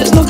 there's no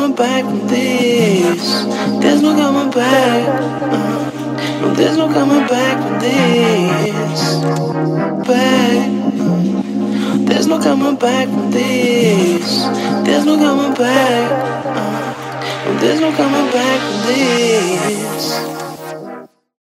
Coming back from this. There's no coming back. Uh, there's no coming back from this. Back. There's no coming back from this. There's no coming back. Uh, there's no coming back from this.